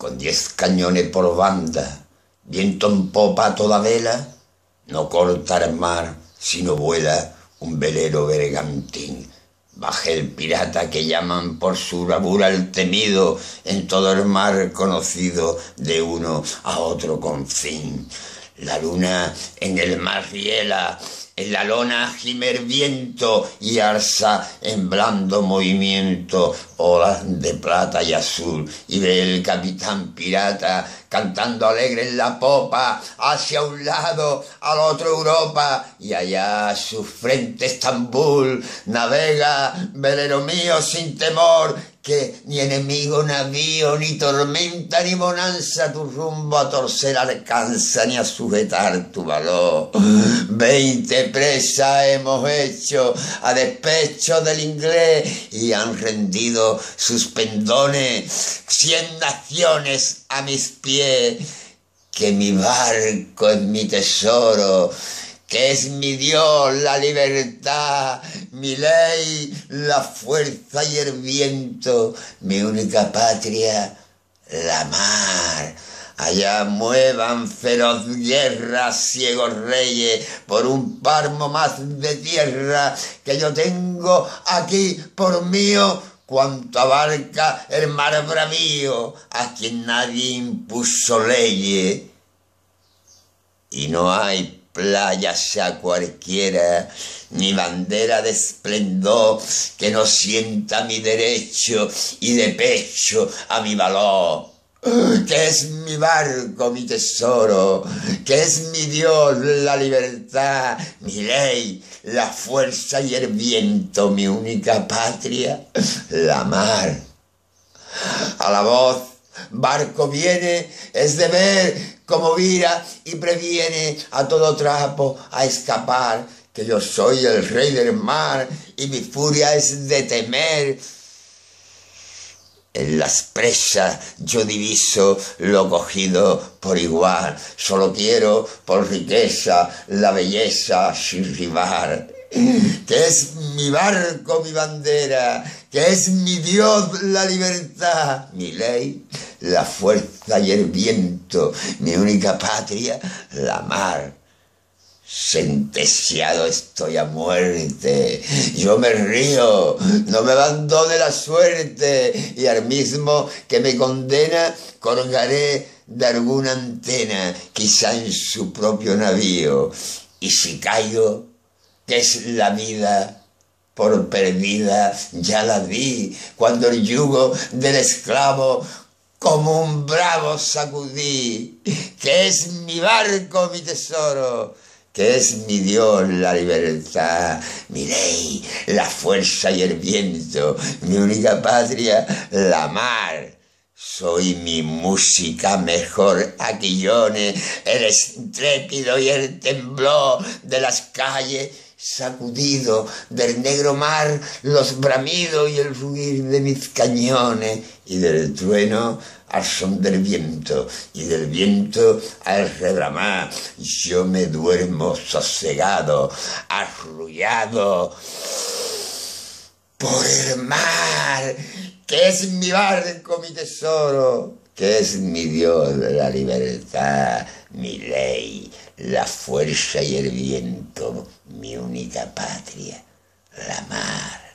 con diez cañones por banda, viento en popa a toda vela, no corta el mar, sino vuela un velero bergantín. Baje el pirata que llaman por su bravura el temido, en todo el mar conocido de uno a otro confín. La luna en el mar riela, en la lona gimer viento y arza en blando movimiento olas de plata y azul y ve el capitán pirata cantando alegre en la popa hacia un lado al otro Europa y allá su frente Estambul navega velero mío sin temor que ni enemigo navío, ni tormenta, ni bonanza tu rumbo a torcer alcanza, ni a sujetar tu valor. Veinte presas hemos hecho a despecho del inglés y han rendido sus pendones cien naciones a mis pies. Que mi barco es mi tesoro, que es mi Dios la libertad, mi ley la fuerza y el viento, mi única patria la mar. Allá muevan feroz guerra ciegos reyes por un parmo más de tierra que yo tengo aquí por mío cuanto abarca el mar bravío a quien nadie impuso leyes. Y no hay playa sea cualquiera, ni bandera de esplendor que no sienta mi derecho y de pecho a mi valor. Que es mi barco, mi tesoro, que es mi Dios, la libertad, mi ley, la fuerza y el viento, mi única patria, la mar. A la voz barco viene, es de ver como vira y previene a todo trapo a escapar, que yo soy el rey del mar y mi furia es de temer. En las presas yo diviso lo cogido por igual, solo quiero por riqueza la belleza sin rival que es mi barco, mi bandera, que es mi Dios la libertad, mi ley, la fuerza y el viento, mi única patria, la mar. Sentenciado estoy a muerte, yo me río, no me abandone la suerte, y al mismo que me condena, colgaré de alguna antena, quizá en su propio navío, y si caigo, que es la vida por perdida, ya la vi, cuando el yugo del esclavo como un bravo sacudí, que es mi barco, mi tesoro, que es mi Dios la libertad, mi ley, la fuerza y el viento, mi única patria, la mar. Soy mi música mejor aquillones, el estrépido y el temblor de las calles sacudido del negro mar los bramidos y el ruir de mis cañones y del trueno al son del viento y del viento al redramar yo me duermo sosegado arrullado por el mar que es mi barco mi tesoro que es mi Dios la libertad mi ley la fuerza y el viento, mi única patria, la mar.